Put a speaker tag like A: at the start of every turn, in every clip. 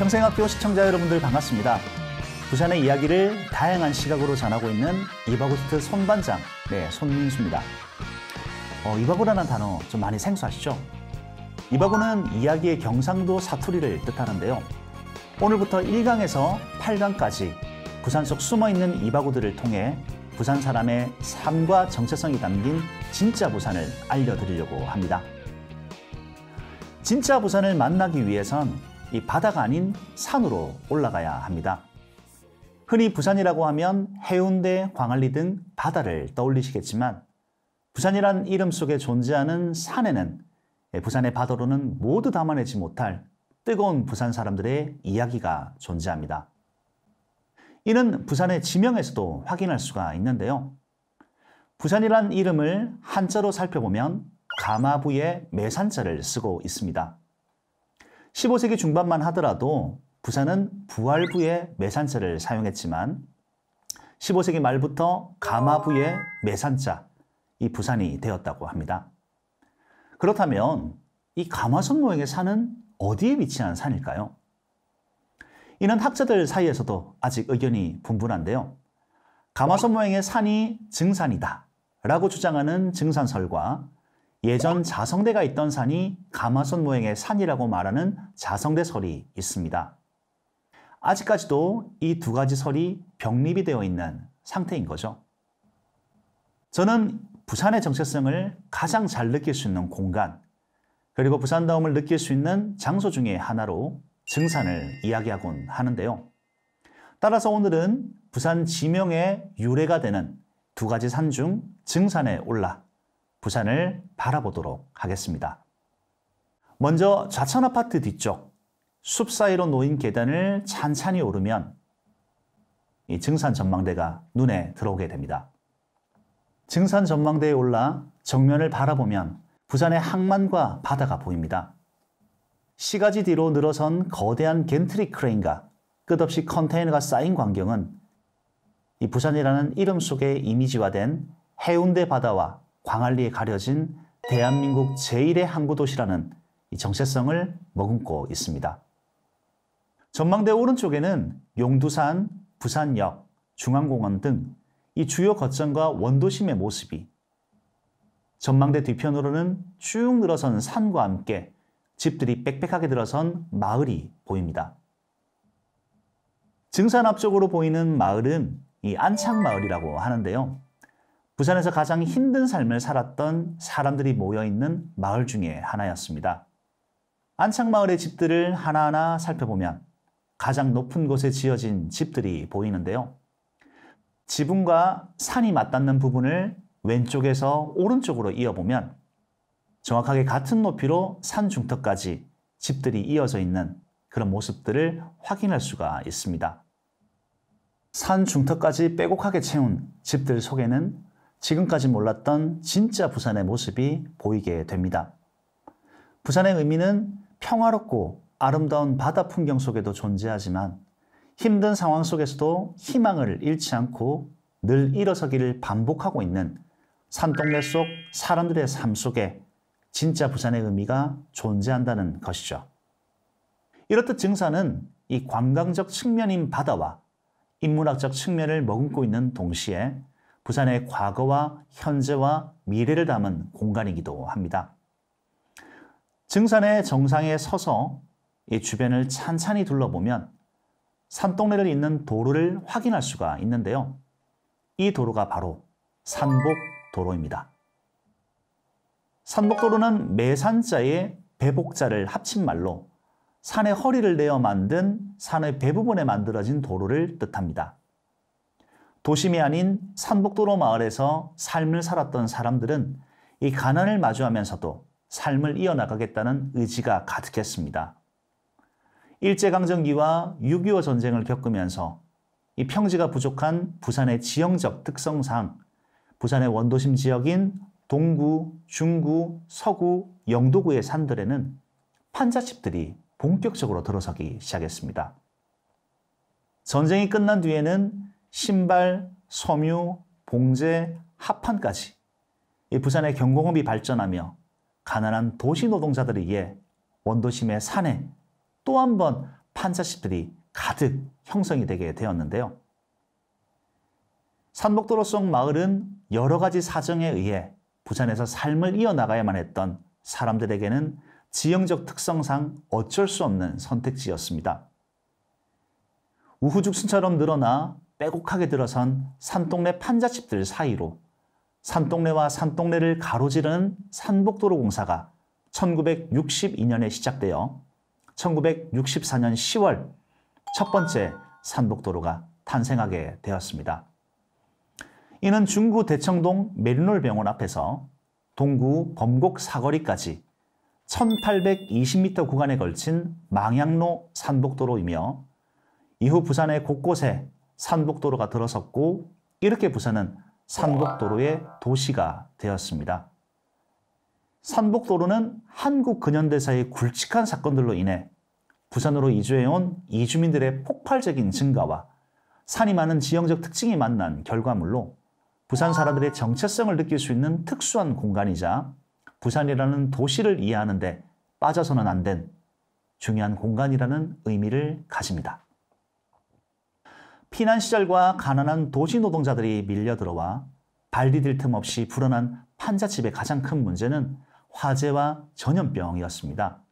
A: 평생학교 시청자 여러분들 반갑습니다. 부산의 이야기를 다양한 시각으로 전하고 있는 이바구스트 손반장, 네, 손민수입니다. 어, 이바구라는 단어 좀 많이 생소하시죠? 이바구는 이야기의 경상도 사투리를 뜻하는데요. 오늘부터 1강에서 8강까지 부산 속 숨어있는 이바구들을 통해 부산 사람의 삶과 정체성이 담긴 진짜 부산을 알려드리려고 합니다. 진짜 부산을 만나기 위해선 이 바다가 아닌 산으로 올라가야 합니다. 흔히 부산이라고 하면 해운대, 광안리 등 바다를 떠올리시겠지만 부산이란 이름 속에 존재하는 산에는 부산의 바다로는 모두 담아내지 못할 뜨거운 부산 사람들의 이야기가 존재합니다. 이는 부산의 지명에서도 확인할 수가 있는데요. 부산이란 이름을 한자로 살펴보면 가마부에 매산자를 쓰고 있습니다. 15세기 중반만 하더라도 부산은 부활부에 매산자를 사용했지만 15세기 말부터 가마부에 매산자, 이 부산이 되었다고 합니다. 그렇다면 이 가마선 모양의 산은 어디에 위치한 산일까요? 이는 학자들 사이에서도 아직 의견이 분분한데요. 가마선 모양의 산이 증산이다 라고 주장하는 증산설과 예전 자성대가 있던 산이 가마선 모양의 산이라고 말하는 자성대 설이 있습니다. 아직까지도 이 두 가지 설이 병립이 되어 있는 상태인 거죠. 저는 부산의 정체성을 가장 잘 느낄 수 있는 공간, 그리고 부산다움을 느낄 수 있는 장소 중의 하나로 증산을 이야기하곤 하는데요. 따라서 오늘은 부산 지명의 유래가 되는 두 가지 산 중 증산에 올라 부산을 바라보도록 하겠습니다. 먼저 좌천 아파트 뒤쪽 숲 사이로 놓인 계단을 찬찬히 오르면 이 증산 전망대가 눈에 들어오게 됩니다. 증산 전망대에 올라 정면을 바라보면 부산의 항만과 바다가 보입니다. 시가지 뒤로 늘어선 거대한 겐트리 크레인과 끝없이 컨테이너가 쌓인 광경은 이 부산이라는 이름 속에 이미지화된 해운대 바다와 광안리에 가려진 대한민국 제1의 항구도시라는 정체성을 머금고 있습니다. 전망대 오른쪽에는 용두산, 부산역, 중앙공원 등 이 주요 거점과 원도심의 모습이 전망대 뒤편으로는 쭉 늘어선 산과 함께 집들이 빽빽하게 들어선 마을이 보입니다. 증산 앞쪽으로 보이는 마을은 이 안창마을이라고 하는데요. 부산에서 가장 힘든 삶을 살았던 사람들이 모여있는 마을 중에 하나였습니다. 안창마을의 집들을 하나하나 살펴보면 가장 높은 곳에 지어진 집들이 보이는데요. 지붕과 산이 맞닿는 부분을 왼쪽에서 오른쪽으로 이어보면 정확하게 같은 높이로 산 중턱까지 집들이 이어져 있는 그런 모습들을 확인할 수가 있습니다. 산 중턱까지 빼곡하게 채운 집들 속에는 지금까지 몰랐던 진짜 부산의 모습이 보이게 됩니다. 부산의 의미는 평화롭고 아름다운 바다 풍경 속에도 존재하지만 힘든 상황 속에서도 희망을 잃지 않고 늘 일어서기를 반복하고 있는 산동네 속 사람들의 삶 속에 진짜 부산의 의미가 존재한다는 것이죠. 이렇듯 증산은 이 관광적 측면인 바다와 인문학적 측면을 머금고 있는 동시에 부산의 과거와 현재와 미래를 담은 공간이기도 합니다. 증산의 정상에 서서 이 주변을 찬찬히 둘러보면 산동네를 잇는 도로를 확인할 수가 있는데요. 이 도로가 바로 산복도로입니다. 산복도로는 매산자의 배복자를 합친 말로 산의 허리를 내어 만든 산의 배부분에 만들어진 도로를 뜻합니다. 도심이 아닌 산복도로 마을에서 삶을 살았던 사람들은 이 가난을 마주하면서도 삶을 이어나가겠다는 의지가 가득했습니다. 일제강점기와 6.25 전쟁을 겪으면서 이 평지가 부족한 부산의 지형적 특성상 부산의 원도심 지역인 동구, 중구, 서구, 영도구의 산들에는 판자집들이 본격적으로 들어서기 시작했습니다. 전쟁이 끝난 뒤에는 신발, 섬유, 봉제, 합판까지 부산의 경공업이 발전하며 가난한 도시 노동자들에 의해 원도심의 산에 또 한 번 판자집들이 가득 형성이 되게 되었는데요. 산복도로 속 마을은 여러 가지 사정에 의해 부산에서 삶을 이어나가야만 했던 사람들에게는 지형적 특성상 어쩔 수 없는 선택지였습니다. 우후죽순처럼 늘어나 빼곡하게 들어선 산동네 판자집들 사이로 산동네와 산동네를 가로지르는 산복도로 공사가 1962년에 시작되어 1964년 10월 첫 번째 산복도로가 탄생하게 되었습니다. 이는 중구 대청동 메리놀 병원 앞에서 동구 범곡 사거리까지 1820m 구간에 걸친 망향로 산복도로이며 이후 부산의 곳곳에 산복도로가 들어섰고 이렇게 부산은 산복도로의 도시가 되었습니다. 산복도로는 한국 근현대사의 굵직한 사건들로 인해 부산으로 이주해온 이주민들의 폭발적인 증가와 산이 많은 지형적 특징이 만난 결과물로 부산 사람들의 정체성을 느낄 수 있는 특수한 공간이자 부산이라는 도시를 이해하는데 빠져서는 안 된 중요한 공간이라는 의미를 가집니다. 피난 시절과 가난한 도시 노동자들이 밀려 들어와 발 디딜 틈 없이 불어난 판자집의 가장 큰 문제는 화재와 전염병이었습니다.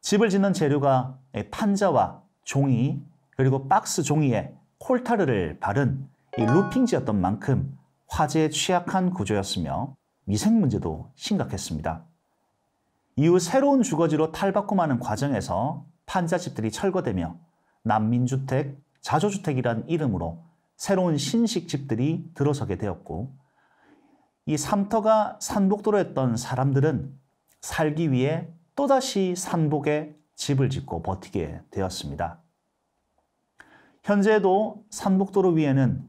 A: 집을 짓는 재료가 판자와 종이 그리고 박스 종이에 콜타르를 바른 이 루핑지였던 만큼 화재에 취약한 구조였으며 위생 문제도 심각했습니다. 이후 새로운 주거지로 탈바꿈하는 과정에서 판자집들이 철거되며 난민주택, 자조주택이란 이름으로 새로운 신식 집들이 들어서게 되었고 이 삼터가 산복도로였던 사람들은 살기 위해 또다시 산복에 집을 짓고 버티게 되었습니다. 현재도 산복도로 위에는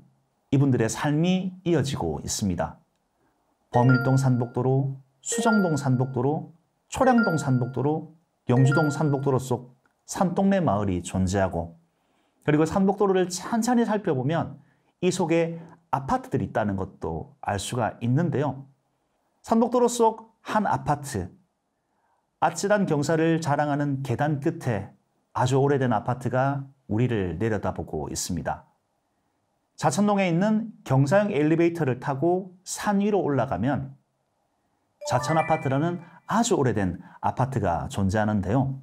A: 이분들의 삶이 이어지고 있습니다. 범일동 산복도로, 수정동 산복도로, 초량동 산복도로, 영주동 산복도로 속 산동네 마을이 존재하고 그리고 산복도로를 찬찬히 살펴보면 이 속에 아파트들이 있다는 것도 알 수가 있는데요. 산복도로 속 한 아파트, 아찔한 경사를 자랑하는 계단 끝에 아주 오래된 아파트가 우리를 내려다보고 있습니다. 자천동에 있는 경사형 엘리베이터를 타고 산 위로 올라가면 자천 아파트라는 아주 오래된 아파트가 존재하는데요.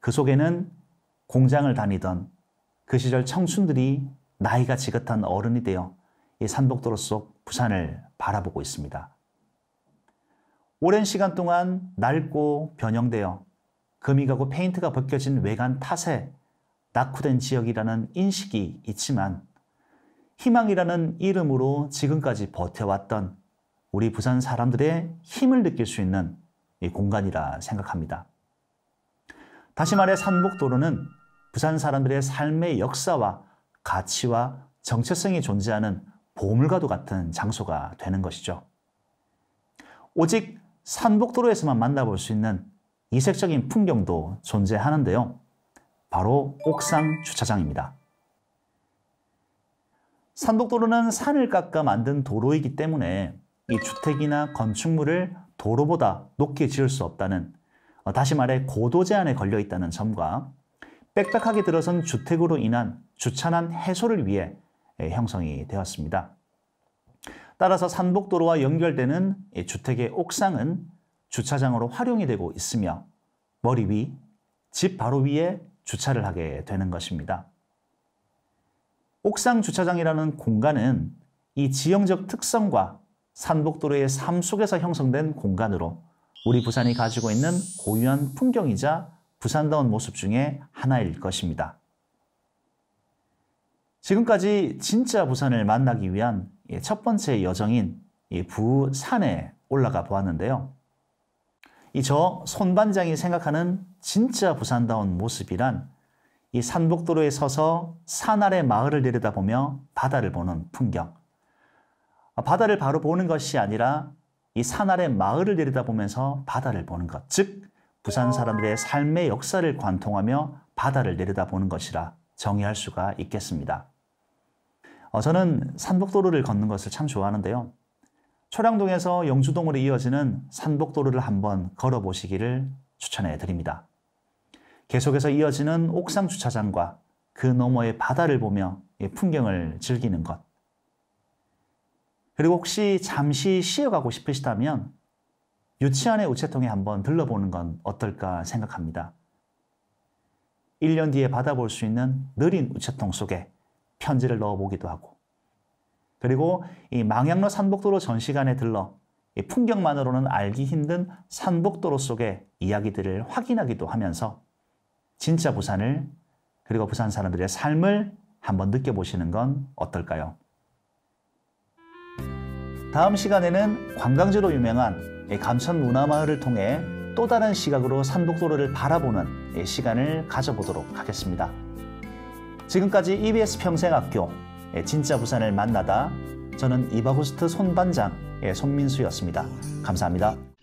A: 그 속에는 공장을 다니던 그 시절 청춘들이 나이가 지긋한 어른이 되어 이 산복도로 속 부산을 바라보고 있습니다. 오랜 시간 동안 낡고 변형되어 금이 가고 페인트가 벗겨진 외관 탓에 낙후된 지역이라는 인식이 있지만 희망이라는 이름으로 지금까지 버텨왔던 우리 부산 사람들의 힘을 느낄 수 있는 공간이라 생각합니다. 다시 말해 산복도로는 부산 사람들의 삶의 역사와 가치와 정체성이 존재하는 보물과도 같은 장소가 되는 것이죠. 오직 산복도로에서만 만나볼 수 있는 이색적인 풍경도 존재하는데요. 바로 옥상 주차장입니다. 산복도로는 산을 깎아 만든 도로이기 때문에 이 주택이나 건축물을 도로보다 높게 지을 수 없다는 어, 다시 말해 고도 제한에 걸려 있다는 점과 빽빽하게 들어선 주택으로 인한 주차난 해소를 위해 형성이 되었습니다. 따라서 산복도로와 연결되는 주택의 옥상은 주차장으로 활용이 되고 있으며 머리 위, 집 바로 위에 주차를 하게 되는 것입니다. 옥상 주차장이라는 공간은 이 지형적 특성과 산복도로의 삶 속에서 형성된 공간으로 우리 부산이 가지고 있는 고유한 풍경이자 부산다운 모습 중에 하나일 것입니다. 지금까지 진짜 부산을 만나기 위한 첫 번째 여정인 부산에 올라가 보았는데요. 이 저 손반장이 생각하는 진짜 부산다운 모습이란 이 산복도로에 서서 산 아래 마을을 내려다보며 바다를 보는 풍경. 바다를 바로 보는 것이 아니라 이 산 아래 마을을 내려다보면서 바다를 보는 것. 즉, 부산 사람들의 삶의 역사를 관통하며 바다를 내려다보는 것이라 정의할 수가 있겠습니다. 어, 저는 산복도로를 걷는 것을 참 좋아하는데요. 초량동에서 영주동으로 이어지는 산복도로를 한번 걸어보시기를 추천해 드립니다. 계속해서 이어지는 옥상 주차장과 그 너머의 바다를 보며 풍경을 즐기는 것. 그리고 혹시 잠시 쉬어가고 싶으시다면 유치원의 우체통에 한번 들러보는 건 어떨까 생각합니다. 1년 뒤에 받아볼 수 있는 느린 우체통 속에 편지를 넣어보기도 하고 그리고 이 망향로 산복도로 전시관에 들러 풍경만으로는 알기 힘든 산복도로 속의 이야기들을 확인하기도 하면서 진짜 부산을 그리고 부산 사람들의 삶을 한번 느껴보시는 건 어떨까요? 다음 시간에는 관광지로 유명한 감천 문화마을을 통해 또 다른 시각으로 산복도로를 바라보는 시간을 가져보도록 하겠습니다. 지금까지 EBS 평생학교 진짜 부산을 만나다 저는 이바구스트 손반장의 손민수였습니다. 감사합니다.